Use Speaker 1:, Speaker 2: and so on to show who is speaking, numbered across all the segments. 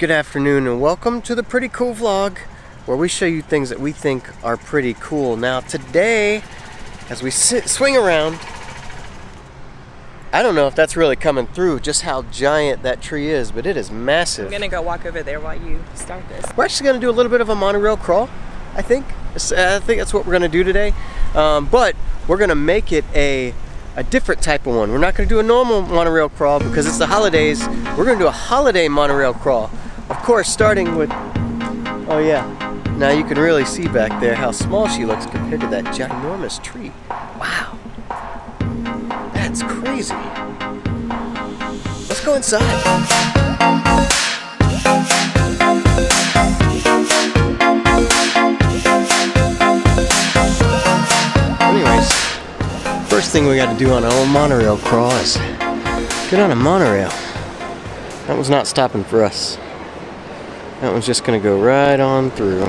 Speaker 1: good afternoon, and welcome to the Pretty Cool Vlog, where we show you things that we think are pretty cool. Now, today, as we sit, swing around, I don't know if that's really coming through, just how giant that tree is, but it is massive.
Speaker 2: I'm gonna go walk over there while you start this.
Speaker 1: We're actually gonna do a little bit of a monorail crawl, I think. I think that's what we're gonna do today. Um, but we're gonna make it a a different type of one. We're not gonna do a normal monorail crawl because it's the holidays. We're gonna do a holiday monorail crawl. Of course, starting with, oh yeah. Now you can really see back there how small she looks compared to that ginormous tree. Wow. That's crazy. Let's go inside. Anyways, first thing we got to do on our old monorail crawl is get on a monorail. That one's not stopping for us. That one's just gonna go right on through.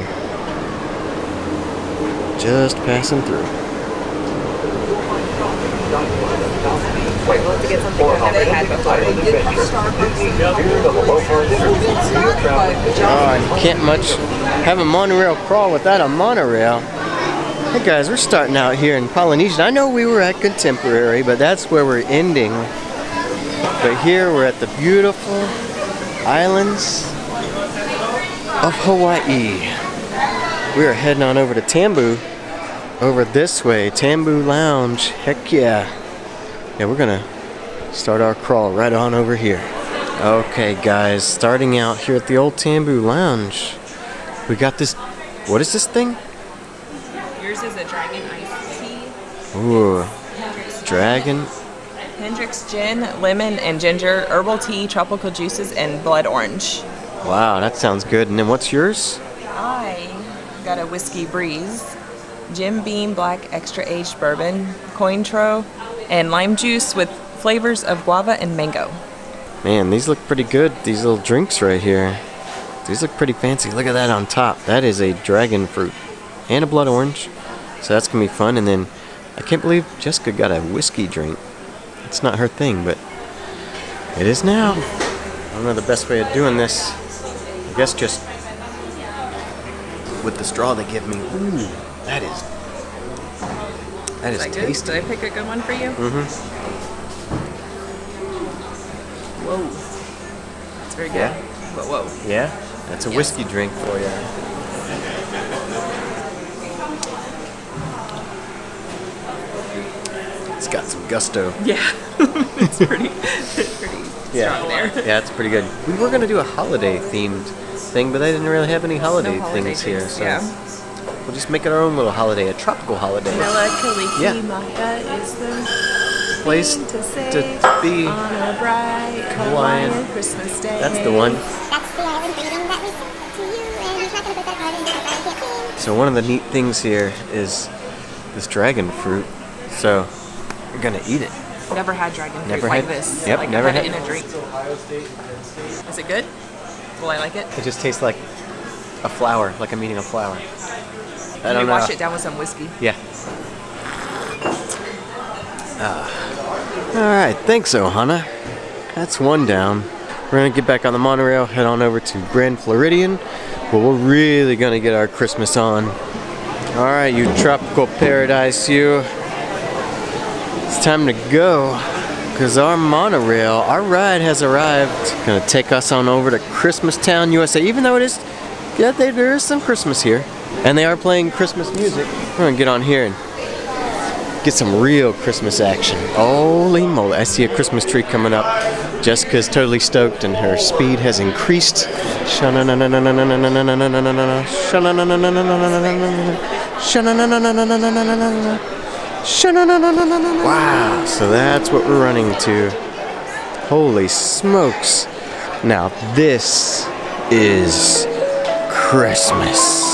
Speaker 1: Just passing through.
Speaker 2: To.
Speaker 1: Oh, you can't much have a monorail crawl without a monorail. Hey guys, we're starting out here in Polynesia. I know we were at Contemporary, but that's where we're ending. But here we're at the beautiful islands of Hawaii. We are heading on over to Tambu, over this way, Tambu Lounge. Heck yeah. Yeah, we're gonna start our crawl right on over here. Okay, guys, starting out here at the old Tambu Lounge. We got this. What is this thing?
Speaker 2: Yours is a dragon iced tea.
Speaker 1: Ooh,
Speaker 2: Hendrick's
Speaker 1: dragon.
Speaker 2: Hendrick's gin, lemon, and ginger, herbal tea, tropical juices, and blood orange.
Speaker 1: Wow, that sounds good. And then what's yours?
Speaker 2: I got a whiskey breeze, Jim Beam black extra aged bourbon, Cointreau, and lime juice with flavors of guava and mango.
Speaker 1: Man, these look pretty good. These little drinks right here. These look pretty fancy. Look at that on top. That is a dragon fruit and a blood orange. So that's gonna be fun. And then I can't believe Jessica got a whiskey drink. It's not her thing, but it is now. I don't know the best way of doing this. I guess just with the straw they give me. Ooh, that is that is
Speaker 2: Is that good?
Speaker 1: tasty.
Speaker 2: Did I pick a good one for you?
Speaker 1: Mm-hmm.
Speaker 2: Whoa. That's very good.
Speaker 1: Yeah.
Speaker 2: Whoa, whoa.
Speaker 1: Yeah, that's a
Speaker 2: Yes.
Speaker 1: whiskey drink for you. It's got some gusto.
Speaker 2: Yeah. it's pretty, it's pretty strong there.
Speaker 1: Yeah, it's pretty good. We were gonna do a holiday themed thing, but they didn't really have any holiday
Speaker 2: No holiday
Speaker 1: things here, so
Speaker 2: yeah.
Speaker 1: we'll just make it our own little holiday, a tropical holiday.
Speaker 2: Vanilla Kaliki
Speaker 1: Yeah.
Speaker 2: Maca is the
Speaker 1: Place
Speaker 2: thing to
Speaker 1: to be.
Speaker 2: on a bright
Speaker 1: Hawaiian.
Speaker 2: Hawaiian Christmas day.
Speaker 1: That's the one.
Speaker 3: That's the island greeting that we sent to you, and he's not gonna put that card in because I.
Speaker 1: So one of the neat things here is this dragon fruit. So we're gonna eat it.
Speaker 2: Never had dragon fruit
Speaker 1: Never
Speaker 2: like
Speaker 1: had-
Speaker 2: this.
Speaker 1: yep,
Speaker 2: like
Speaker 1: never
Speaker 2: I had, it in a drink. Is it good? Will I like it?
Speaker 1: It just tastes like a flower, like I'm eating a flower. I don't
Speaker 2: me
Speaker 1: know.
Speaker 2: wash it down with some whiskey.
Speaker 1: Yeah. Ah. All right, thanks, Ohana. That's one down. We're gonna get back on the monorail, head on over to Grand Floridian, where we're really gonna get our Christmas on. All right, you tropical paradise, you. It's time to go, cause our monorail, our ride has arrived. Gonna take us on over to Christmas Town, USA. Even though it is, yeah, there is some Christmas here, and they are playing Christmas music. We're gonna get on here and get some real Christmas action. Holy moly, I see a Christmas tree coming up. Jessica's totally stoked and her speed has increased. Wow, so that's what we're running to. Holy smokes. Now this is Christmas.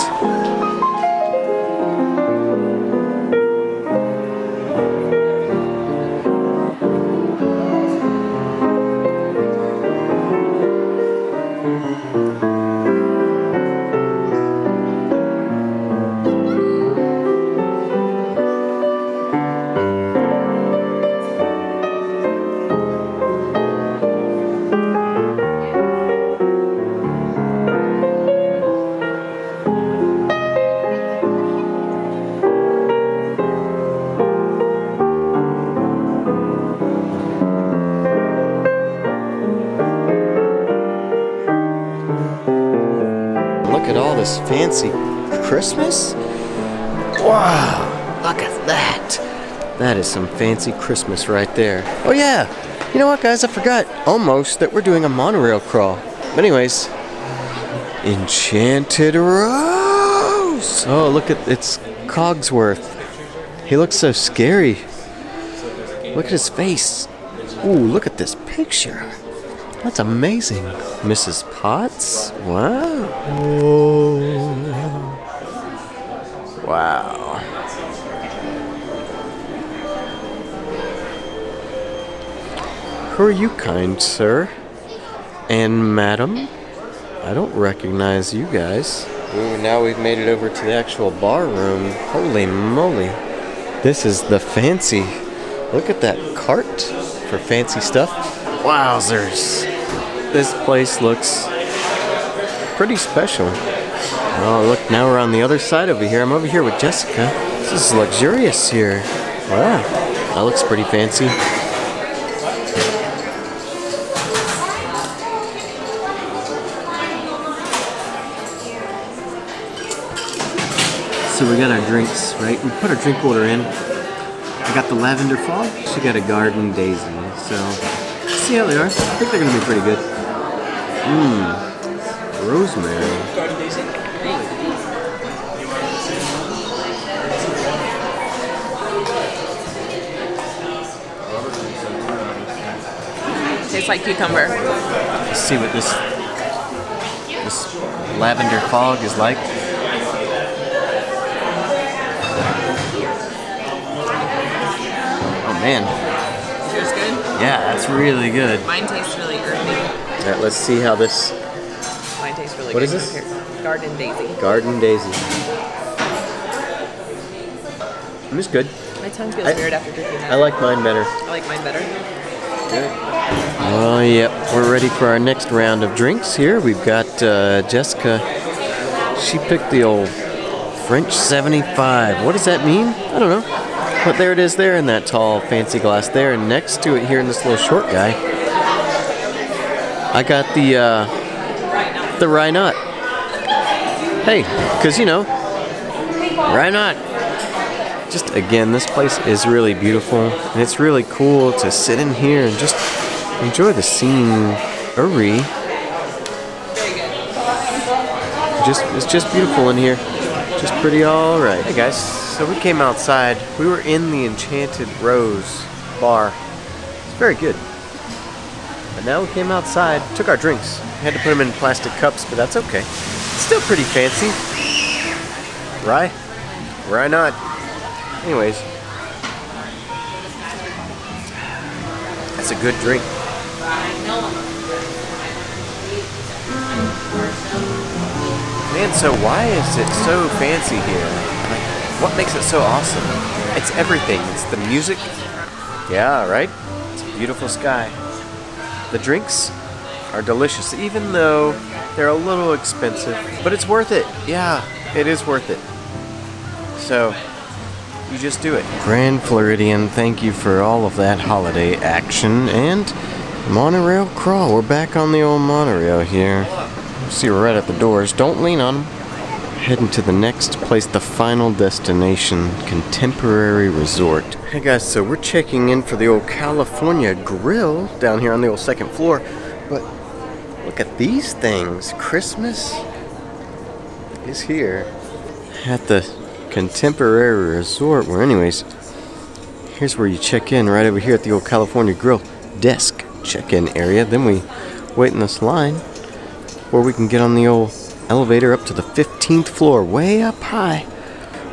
Speaker 1: Fancy Christmas. Wow, look at that. That is some fancy Christmas right there. Oh yeah, you know what guys, I forgot almost that we're doing a monorail crawl. But anyways, Enchanted Rose. Oh, look at, it's Cogsworth. He looks so scary. Look at his face. Ooh, look at this picture. That's amazing. Mrs. Potts? Wow. Wow. Who are you, kind sir? And madam? I don't recognize you guys. Ooh, now we've made it over to the actual bar room. Holy moly. This is the fancy. Look at that cart for fancy stuff. Wowzers. This place looks pretty special. Oh, look, now we're on the other side over here. I'm over here with Jessica. This is luxurious here. Wow. That looks pretty fancy. So we got our drinks, right? We put our drink order in. I got the lavender fog. She got a garden daisy. So see how they are. I think they're gonna be pretty good. Mmm. Rosemary.
Speaker 2: Tastes like cucumber.
Speaker 1: Let's see what this this lavender fog is like. Oh man,
Speaker 2: Yours good?
Speaker 1: yeah, that's really good.
Speaker 2: Mine tastes really earthy.
Speaker 1: Right, let's see how this
Speaker 2: Mine tastes really
Speaker 1: What
Speaker 2: good.
Speaker 1: is this?
Speaker 2: Garden daisy.
Speaker 1: garden daisy. Mm, It's good.
Speaker 2: My tongue feels
Speaker 1: I-
Speaker 2: weird after drinking that.
Speaker 1: I like mine better.
Speaker 2: I like mine better.
Speaker 1: Oh, yep. We're ready for our next round of drinks here. We've got uh, Jessica. She picked the old French 75. What does that mean? I don't know. But there it is there in that tall, fancy glass there. And next to it here in this little short guy, I got the, uh, the Rye Nut. Hey, because, you know, Rye Nut. Just again, this place is really beautiful, and it's really cool to sit in here and just enjoy the scenery. Just it's just beautiful in here. Just pretty all right. Hey guys, so we came outside. We were in the Enchanted Rose bar. It's very good. But now we came outside, took our drinks. Had to put them in plastic cups, but that's okay. It's still pretty fancy. Right? Why not? Anyways, that's a good drink. Man, so why is it so fancy here? Like, what makes it so awesome? It's everything. It's the music. Yeah, right? It's a beautiful sky. The drinks are delicious, even though they're a little expensive, but it's worth it. Yeah, it is worth it. So, you just do it. Grand Floridian, thank you for all of that holiday action and monorail crawl. We're back on the old monorail here. See, we're right at the doors. Don't lean on them. Heading to the next place, the final destination, Contemporary Resort. Hey guys, so we're checking in for the old California Grill down here on the old second floor. But look at these things. Christmas is here at the Contemporary Resort. Where, anyways, here's where you check in right over here at the old California Grill desk check in area. Then we wait in this line where we can get on the old elevator up to the 15th floor, way up high.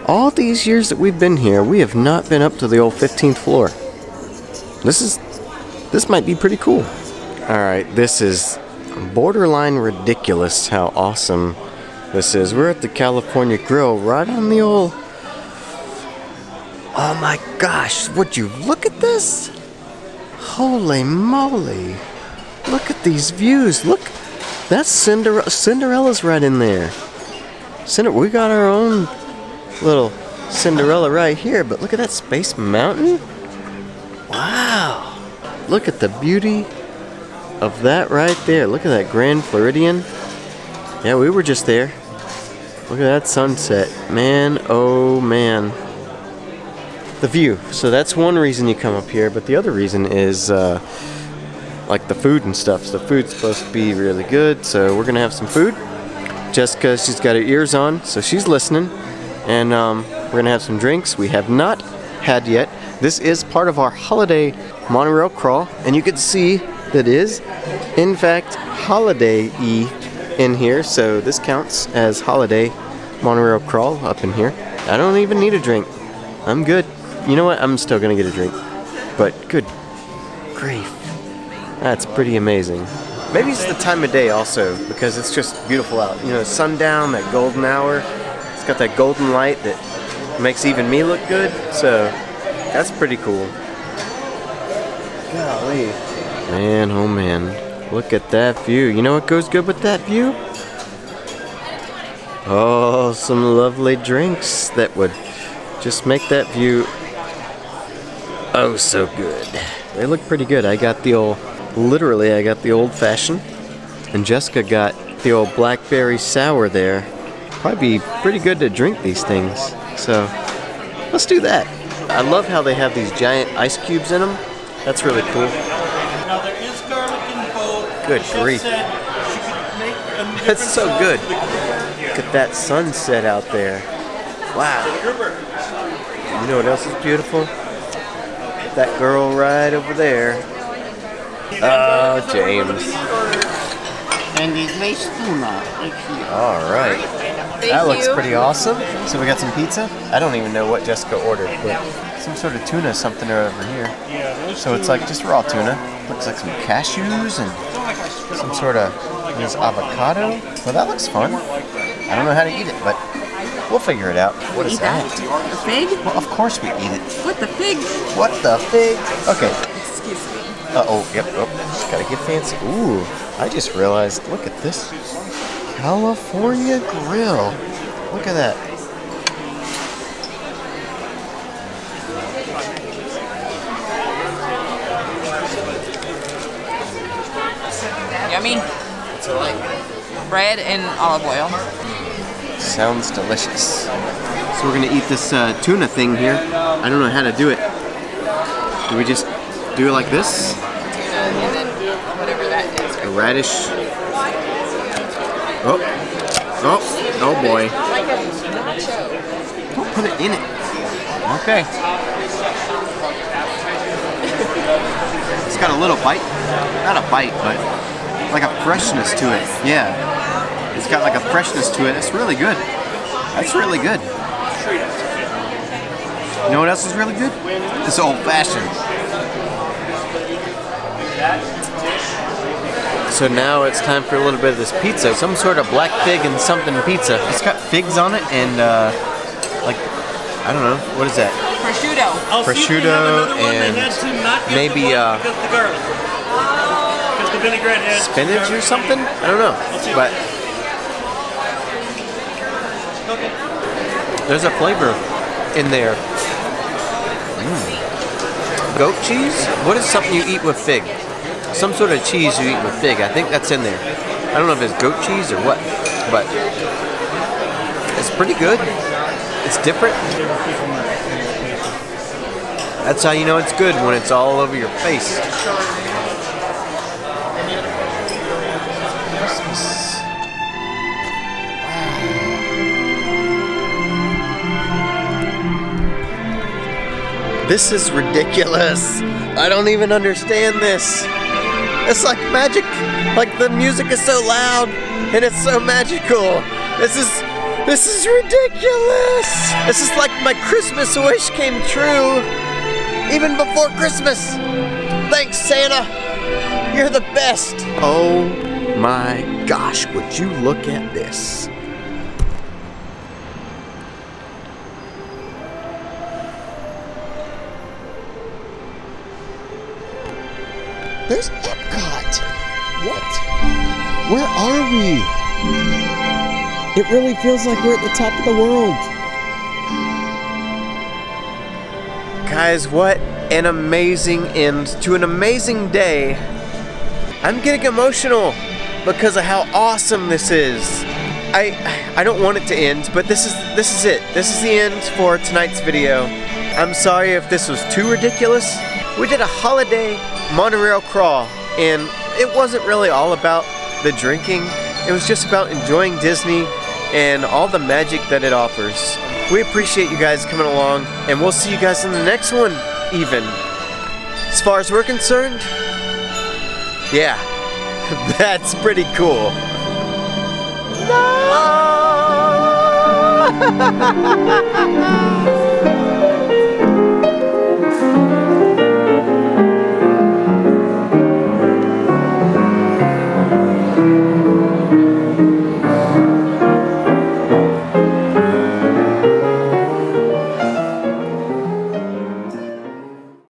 Speaker 1: All these years that we've been here, we have not been up to the old 15th floor. This is this might be pretty cool. All right, this is borderline ridiculous how awesome this is. We're at the California Grill, right on the old. Oh my gosh! Would you look at this? Holy moly! Look at these views. Look, that's Cinder- Cinderella's right in there. Cinder- we got our own little Cinderella right here, but look at that Space Mountain. Wow! Look at the beauty of that right there. Look at that Grand Floridian. Yeah, we were just there. Look at that sunset. Man, oh man. The view. So that's one reason you come up here, but the other reason is uh, like the food and stuff. So food's supposed to be really good, so we're gonna have some food. Jessica, she's got her ears on, so she's listening. And um, we're gonna have some drinks. We have not had yet. This is part of our holiday monorail crawl, and you can see that is, in fact, holiday-y in here. So this counts as holiday monorail crawl up in here. I don't even need a drink. I'm good. You know what? I'm still gonna get a drink. But good grief. That's pretty amazing. Maybe it's the time of day also, because it's just beautiful out. You know, sundown, that golden hour. It's got that golden light that makes even me look good. So that's pretty cool. Golly. Man, oh man. Look at that view. You know what goes good with that view? Oh, some lovely drinks that would just make that view oh so good. They look pretty good. I got the old, literally, I got the old fashioned, and Jessica got the old blackberry sour there. Probably be pretty good to drink these things. So let's do that. I love how they have these giant ice cubes in them. That's really cool.
Speaker 4: Now there is garlic in both.
Speaker 1: Good grief.
Speaker 4: said she could make a
Speaker 1: That's so good.
Speaker 4: for the grouper.
Speaker 1: Look at that sunset out there. Wow. You know what else is beautiful? That girl right over there. Oh, James.
Speaker 5: And the glazed tuna is here.
Speaker 1: All right. that looks pretty awesome. So we got some pizza. I don't even know what Jessica ordered, but some sort of tuna something or over here.
Speaker 4: Yeah,
Speaker 1: So it's like just raw tuna. Looks like some cashews and some sort of this avocado. Well, that looks fun. I don't know how to eat it, but we'll figure it out. What is
Speaker 2: Eat that.
Speaker 1: that?
Speaker 2: The fig?
Speaker 1: Well, of course we eat it.
Speaker 2: What the fig?
Speaker 1: What the fig? Okay.
Speaker 2: Excuse me.
Speaker 1: Uh oh, yep, oh, just gotta get fancy. Ooh, I just realized, look at this California grill. Look at that.
Speaker 2: Yummy. Bread and olive oil.
Speaker 1: Sounds delicious. So we're gonna eat this uh, tuna thing here. I don't know how to do it. Do we just do it like this? A radish. Oh, oh, oh boy. Don't put it in it. Okay. It's got a little bite. Not a bite, but like a freshness to it. Yeah. It's got like a freshness to it. It's really good. That's really good. You know what else is really good? This old fashioned. So now it's time for a little bit of this pizza. Some sort of black fig and something pizza. It's got figs on it and uh, like I don't know what is that?
Speaker 2: Prosciutto.
Speaker 4: I'll see if they have
Speaker 1: Prosciutto
Speaker 4: one.
Speaker 1: And
Speaker 4: had to not get
Speaker 1: maybe,
Speaker 4: the
Speaker 1: uh,
Speaker 4: the garlic. The vinaigrette had
Speaker 1: Spinach or something? I don't know. But there's a flavor in there. Mm. Goat cheese? What is something you eat with fig? Some sort of cheese you eat with fig. I think that's in there. I don't know if it's goat cheese or what, but it's pretty good. It's different. That's how you know it's good when it's all over your face. This is ridiculous. I don't even understand this. It's like magic. Like the music is so loud and it's so magical. This is this is ridiculous. This is like my Christmas wish came true even before Christmas. Thanks Santa. You're the best. Oh my gosh, would you look at this? There's Epcot. What? Where are we? It really feels like we're at the top of the world. Guys, what an amazing end to an amazing day. I'm getting emotional because of how awesome this is. I I don't want it to end, but this is this is it. This is the end for tonight's video. I'm sorry if this was too ridiculous. We did a holiday monorail crawl, and it wasn't really all about the drinking. It was just about enjoying Disney and all the magic that it offers. We appreciate you guys coming along, and we'll see you guys in the next one, even. As far as we're concerned, yeah, that's pretty cool. No!